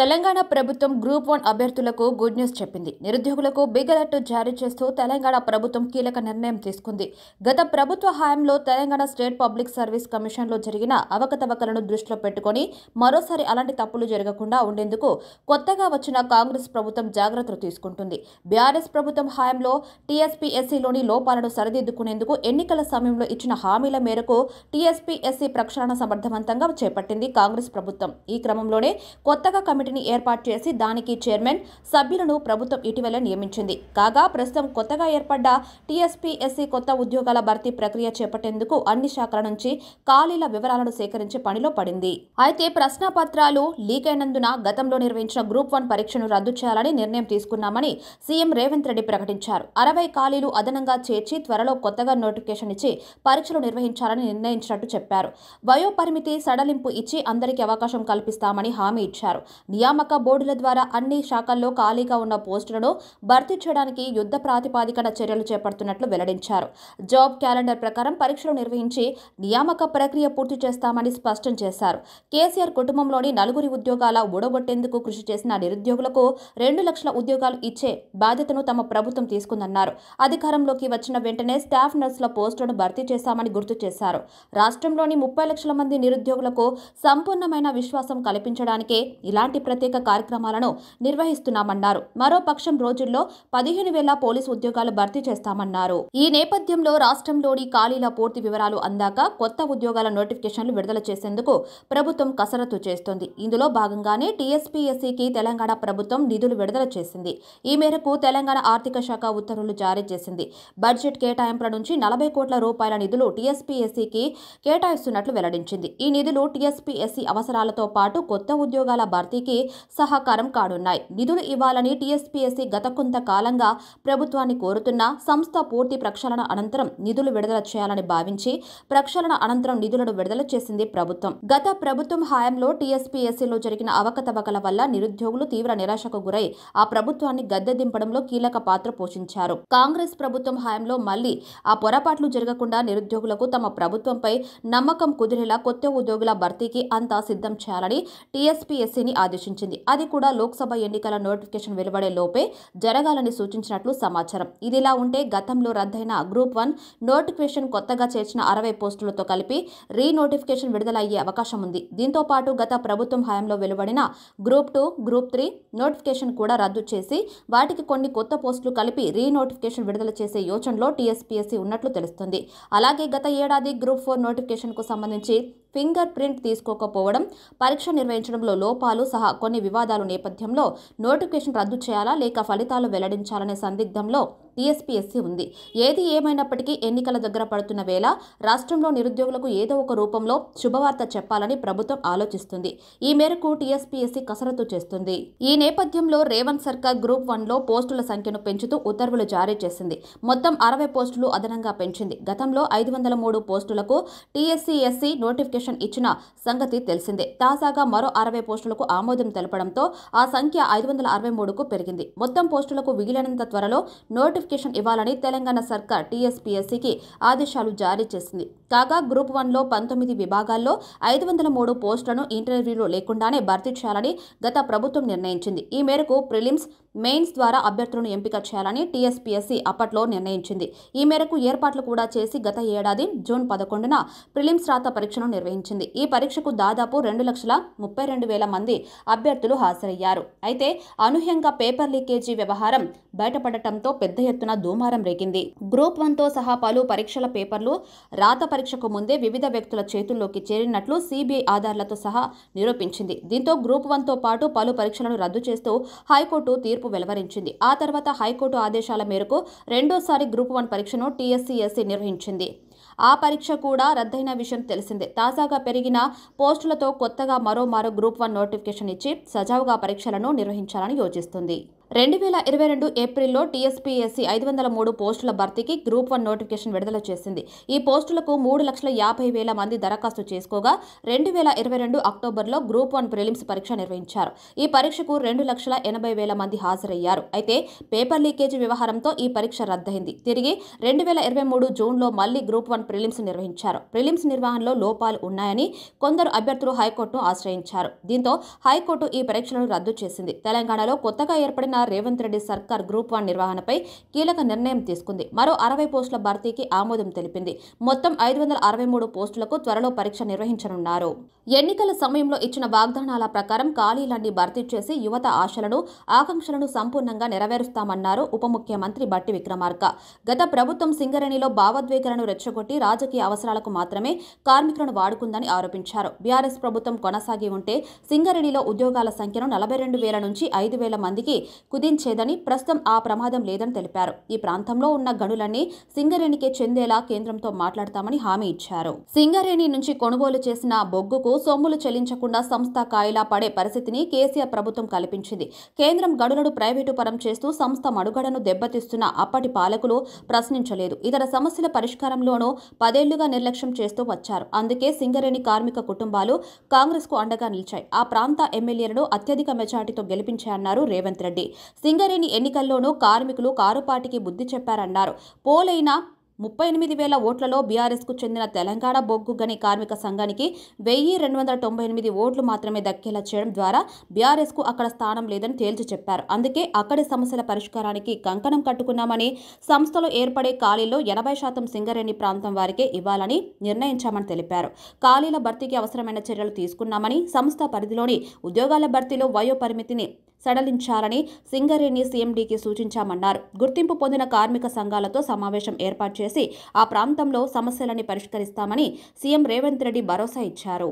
తెలంగాణ ప్రభుత్వం group one అభ్యర్థులకు good news చెప్పింది. నిరుద్యోగులకు బిగ్ అలర్ట్ జారీ చేస్తూ తెలంగాణ ప్రభుత్వం కీలక నిర్ణయం తీసుకుంది. గత ప్రభుత్వ హయాంలో తెలంగాణ స్టేట్ పబ్లిక్ సర్వీస్ కమిషన్లో జరిగిన అవకతవకలను దృష్టిలో పెట్టుకుని మరోసారి అలాంటి తప్పులు జరగకుండా ఉండేందుకు కొత్తగా వచ్చిన కాంగ్రెస్ ప్రభుత్వం జాగ్రత్తలు తీసుకుంటుంది. బీఆర్ఎస్ ప్రభుత్వం హయాంలో టీఎస్పీఎస్సీలోని లోపాలను సరిదిద్దుకునేందుకు ఎన్నికల సమయంలో ఇచ్చిన హామీల మేరకు టీఎస్పీఎస్సీ ప్రక్షాళన సమర్థవంతంగా చేపట్టింది కాంగ్రెస్ ప్రభుత్వం. ఈ క్రమంలోనే కొత్తగా కమిటీ కమిటీని ఏర్పాటు చేసి దానికి చైర్మన్ సభ్యులను ప్రభుత్వం ఇటీవల నియమించింది. కాగా ప్రస్తుతం కొత్తగా ఏర్పడ్డ టీఎస్పీఎస్సీ కొత్త ఉద్యోగాల భర్తీ ప్రక్రియ చేపట్టేందుకు అన్ని శాఖల నుంచి ఖాళీల వివరాలను సేకరించే పనిలో పడింది. అయితే ప్రశ్నపత్రాలు లీక్ అయినందున గతంలో నిర్వహించిన గ్రూప్ వన్ పరీక్షను రద్దు చేయాలని నిర్ణయం తీసుకున్నామని సీఎం రేవంత్ రెడ్డి ప్రకటించారు. అరవై ఖాళీలు అదనంగా చేర్చి త్వరలో కొత్తగా నోటిఫికేషన్ ఇచ్చి పరీక్షలు నిర్వహించాలని నిర్ణయించినట్టు చెప్పారు. వయోపరిమితి సడలింపు ఇచ్చి అందరికీ అవకాశం కల్పిస్తామని హామీ ఇచ్చారు. నియామక బోర్డుల ద్వారా అన్ని శాఖల్లో ఖాళీగా ఉన్న పోస్టులను భర్తీ చేయడానికి యుద్ధ ప్రాతిపాదికన చర్యలు చేపడుతున్నట్లు వెల్లడించారు. జాబ్ క్యాలెండర్ ప్రకారం పరీక్షలు నిర్వహించి నియామక ప్రక్రియ పూర్తి చేస్తామని స్పష్టం చేశారు. కేసీఆర్ కుటుంబంలోని నలుగురి ఉద్యోగాల ఊడగొట్టేందుకు కృషి చేసిన నిరుద్యోగులకు రెండు లక్షల ఉద్యోగాలు ఇచ్చే బాధ్యతను తమ ప్రభుత్వం తీసుకుందన్నారు. అధికారంలోకి వచ్చిన వెంటనే స్టాఫ్ నర్సుల పోస్టులను భర్తీ చేశామని గుర్తు చేశారు. రాష్ట్రంలోని ముప్పై లక్షల మంది నిరుద్యోగులకు సంపూర్ణమైన విశ్వాసం కల్పించడానికే ఇలాంటి ప్రత్యేక కార్యక్రమాలను నిర్వహిస్తున్నామన్నారు. మరో పక్షం రోజుల్లో పదిహేను వేల పోలీసు ఉద్యోగాలు భర్తీ చేస్తామన్నారు. ఈ నేపథ్యంలో రాష్ట్రంలోని ఖాళీల పూర్తి వివరాలు అందాక కొత్త ఉద్యోగాల నోటిఫికేషన్లు విడుదల చేసేందుకు ప్రభుత్వం కసరత్తు చేస్తోంది. ఇందులో భాగంగానే టీఎస్పీఎస్సీకి తెలంగాణ ప్రభుత్వం నిధులు విడుదల చేసింది. ఈ మేరకు తెలంగాణ ఆర్థిక శాఖ ఉత్తర్వులు జారీ చేసింది. బడ్జెట్ కేటాయింపుల నుంచి నలభై కోట్ల రూపాయల నిధులు టీఎస్పీఎస్సీకి కేటాయిస్తున్నట్లు వెల్లడించింది. ఈ నిధులు టీఎస్పీఎస్సీ అవసరాలతో పాటు కొత్త ఉద్యోగాల భర్తీకి సహకారం కానున్నాయి. నిధులు ఇవ్వాలని టీఎస్పీఎస్సీ గత కొంత కాలంగా ప్రభుత్వాన్ని కోరుతున్నా సంస్థ పూర్తి ప్రక్షాళన అనంతరం నిధులు విడుదల చేయాలని భావించి ప్రక్షాళన అనంతరం నిధులను విడుదల చేసింది ప్రభుత్వం. గత ప్రభుత్వం హయాంలో టీఎస్పీఎస్సీలో జరిగిన అవకతవకల వల్ల నిరుద్యోగులు తీవ్ర నిరాశకు గురై ఆ ప్రభుత్వాన్ని గద్దె దింపడంలో కీలక పాత్ర పోషించారు. కాంగ్రెస్ ప్రభుత్వం హయాంలో మళ్ళీ ఆ పొరపాట్లు జరగకుండా నిరుద్యోగులకు తమ ప్రభుత్వంపై నమ్మకం కుదిరేలా కొత్త ఉద్యోగుల భర్తీకి అంతా సిద్ధం చేయాలని టీఎస్పీఎస్సీని ఆదేశించింది అది కూడా లోక్సభ ఎన్నికల నోటిఫికేషన్ వెలువడే లోపే జరగాలని సూచించినట్లు సమాచారం. ఇదిలా ఉంటే గతంలో రద్దయిన గ్రూప్ వన్ నోటిఫికేషన్ కొత్తగా చేర్చిన అరవై పోస్టులతో కలిపి రీ నోటిఫికేషన్ విడుదలయ్యే అవకాశం ఉంది. దీంతో పాటు గత ప్రభుత్వం హయాంలో వెలువడిన group two group three notification కూడా రద్దు చేసి వాటికి కొన్ని కొత్త పోస్టులు కలిపి రీ నోటిఫికేషన్ విడుదల చేసే యోచనలో టీఎస్పీఎస్సీ ఉన్నట్లు తెలుస్తుంది. అలాగే గత ఏడాది గ్రూప్ ఫోర్ నోటిఫికేషన్కు సంబంధించి ఫింగర్ ప్రింట్ తీసుకోకపోవడం పరీక్ష నిర్వహించడంలో లోపాలు సహా కొన్ని వివాదాలు నేపథ్యంలో నోటిఫికేషన్ రద్దు చేయాలా లేక ఫలితాలు వెల్లడించాలనే సందిగ్ధంలో టీఎస్పీఎస్సీ ఉంది. ఏది ఏమైనప్పటికీ ఎన్నికల దగ్గర పడుతున్న వేళ రాష్ట్రంలో నిరుద్యోగులకు ఏదో ఒక రూపంలో శుభవార్త చెప్పాలని ప్రభుత్వం ఆలోచిస్తుంది. ఈ మేరకు టీఎస్పీఎస్సీ కసరత్తు చేస్తుంది. ఈ నేపథ్యంలో రేవంత్ సర్కార్ గ్రూప్ వన్లో పోస్టుల సంఖ్యను పెంచుతూ ఉత్తర్వులు జారీ చేసింది. మొత్తం అరవై పోస్టులు అదనంగా పెంచింది. గతంలో ఐదు వందల మూడు పోస్టులకు టీఎస్సీఎస్సీ నోటిఫికేషన్ ఇచ్చిన సంగతి తెలిసిందే. తాజాగా మరో అరవై పోస్టులకు ఆమోదం తెలపడంతో ఆ సంఖ్య ఐదు వందల అరవై మూడుకు పెరిగింది. మొత్తం పోస్టులకు వీలైనంత త్వరలో నోటి నోటిఫికేషన్ ఇవ్వాలని తెలంగాణ సర్కార్ టీఎస్పీఎస్సీకి ఆదేశాలు జారీ చేసింది. కాగా గ్రూప్ వన్లో పంతొమ్మిది విభాగాల్లో ఐదు వందల మూడు పోస్టులను ఇంటర్వ్యూలు లేకుండానే భర్తీ చేయాలని గత ప్రభుత్వం నిర్ణయించింది. ఈ మేరకు ప్రిలిమ్స్ మెయిన్స్ ద్వారా అభ్యర్థులను ఎంపిక చేయాలని టీఎస్పీఎస్సీ అప్పట్లో నిర్ణయించింది. ఈ మేరకు ఏర్పాట్లు కూడా చేసి గత ఏడాది జూన్ పదకొండున ప్రిలిమ్స్ రాత పరీక్షను నిర్వహించింది. ఈ పరీక్షకు దాదాపు రెండు లక్షల ముప్పై రెండు వేల మంది అభ్యర్థులు హాజరయ్యారు. అయితే అనూహ్యంగా పేపర్ లీకేజీ వ్యవహారం బయటపడటంతో పెద్ద ఎత్తున దూమారం రేగింది. గ్రూప్ వన్తో సహా పలు పరీక్షల పేపర్లు రాత పరీక్షకు ముందే వివిధ వ్యక్తుల చేతుల్లోకి చేరినట్లు సిబిఐ ఆధారాలతో సహా నిరూపించింది. దీంతో గ్రూప్ వన్తో పాటు పలు పరీక్షలను రద్దు చేస్తూ హైకోర్టు తీర్పు వెలువరించింది. ఆ తర్వాత హైకోర్టు ఆదేశాల మేరకు రెండోసారి గ్రూప్ వన్ పరీక్షను టీఎస్సీఎస్సీ నిర్వహించింది. ఆ పరీక్ష కూడా రద్దయిన విషయం తెలిసిందే. తాజాగా పెరిగిన పోస్టులతో కొత్తగా మరో మరో గ్రూప్ వన్ నోటిఫికేషన్ ఇచ్చి సజావుగా పరీక్షలను నిర్వహించాలని యోచిస్తుంది. రెండు వేల ఇరవై రెండు ఏప్రిల్లో టీఎస్పీఎస్సీ ఐదు వందల మూడు పోస్టుల భర్తీకి గ్రూప్ వన్ నోటిఫికేషన్ విడుదల చేసింది. ఈ పోస్టులకు మూడు లక్షల యాభై వేల మంది దరఖాస్తు చేసుకోగా రెండు వేల ఇరవై రెండు అక్టోబర్లో గ్రూప్ వన్ ప్రిలిమ్స్ పరీక్ష నిర్వహించారు. ఈ పరీక్షకు రెండు లక్షల ఎనభై వేల మంది హాజరయ్యారు. అయితే పేపర్ లీకేజీ వ్యవహారంతో ఈ పరీక్ష రద్దయింది. తిరిగి రెండు వేల ఇరవై మూడు జూన్లో మళ్ళీ గ్రూప్ వన్ ప్రిలిమ్స్ నిర్వహించారు. ప్రిలిమ్స్ నిర్వహణలో లోపాలు ఉన్నాయని కొందరు అభ్యర్థులు హైకోర్టును ఆశ్రయించారు. దీంతో హైకోర్టు ఈ పరీక్షలను రద్దు చేసింది. తెలంగాణలో కొత్తగా ఏర్పడిన రేవంత్ రెడ్డి సర్కార్ గ్రూప్ వన్ నిర్వహణపై కీలక నిర్ణయం తీసుకుంది. మరో అరవై పోస్టుల భర్తీకి ఆమోదం తెలిపింది. మొత్తం ఐదు వందల అరవై మూడు పోస్టులకు త్వరలో పరీక్ష నిర్వహించనున్నారు. ఎన్నికల సమయంలో ఇచ్చిన వాగ్దానాల ప్రకారం ఖాళీలన్నీ భర్తీ చేసి యువత ఆశలను ఆకాంక్షలను సంపూర్ణంగా నెరవేరుస్తామన్నారు ఉప ముఖ్యమంత్రి బట్టి విక్రమార్క. గత ప్రభుత్వం సింగరేణిలో భావోద్వేగాలను రెచ్చగొట్టి రాజకీయ అవసరాలకు మాత్రమే కార్మికులను వాడుకుందని ఆరోపించారు. బీఆర్ఎస్ ప్రభుత్వం కొనసాగి ఉంటే సింగరేణిలో ఉద్యోగాల సంఖ్యను నలభై రెండు వేల నుంచి ఐదు వేల మందికి కుదించేదని ప్రస్తుతం ఆ ప్రమాదం లేదని తెలిపారు. ఈ ప్రాంతంలో ఉన్న గనులన్నీ సింగరేణికే చెందేలా కేంద్రంతో మాట్లాడతామని హామీ ఇచ్చారు. సింగరేణి నుంచి కొనుగోలు చేసిన బొగ్గుకు సొమ్ములు చెల్లించకుండా సంస్థ కాయిలా పడే పరిస్థితిని కేసీఆర్ ప్రభుత్వం కల్పించింది. కేంద్రం గనులను ప్రైవేటు పరం చేస్తూ సంస్థ మనుగడను దెబ్బతీస్తున్న అప్పటి పాలకులు ప్రశ్నించలేదు. ఇతర సమస్యల పరిష్కారంలోనూ పదేళ్ళుగా నిర్లక్ష్యం చేస్తూ వచ్చారు. అందుకే సింగరేణి కార్మిక కుటుంబాలు కాంగ్రెస్కు అండగా నిలిచాయి. ఆ ప్రాంత ఎమ్మెల్యేలను అత్యధిక మెజార్టీతో గెలిపించాయన్నారు రేవంత్ రెడ్డి. సింగరేణి ఎన్నికల్లోనూ కార్మికులు కారుపాటికి బుద్ధి చెప్పారన్నారు. పోలైన ముప్పై ఎనిమిది వేల ఓట్లలో బీఆర్ఎస్కు చెందిన తెలంగాణ బొగ్గు గని కార్మిక సంఘానికి వెయ్యి రెండు వందల తొంభై ఎనిమిది ఓట్లు మాత్రమే దక్కేలా చేయడం ద్వారా బీఆర్ఎస్కు అక్కడ స్థానం లేదని తేల్చి చెప్పారు. అందుకే అక్కడి సమస్యల పరిష్కారానికి కంకణం కట్టుకున్నామని సంస్థలో ఏర్పడే ఖాళీల్లో ఎనభై శాతం సింగరేణి ప్రాంతం వారికే ఇవ్వాలని నిర్ణయించామని తెలిపారు. ఖాళీల భర్తీకి అవసరమైన చర్యలు తీసుకున్నామని సంస్థ పరిధిలోని ఉద్యోగాల భర్తీలో వయో పరిమితిని సడలించాలని సింగరేణి సీఎండీకి సూచించామన్నారు. గుర్తింపు పొందిన కార్మిక సంఘాలతో సమావేశం ఏర్పాటు చేసి ఆ ప్రాంతంలో సమస్యలని పరిష్కరిస్తామని సీఎం రేవంత్ రెడ్డి భరోసా ఇచ్చారు.